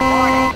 Morning.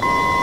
you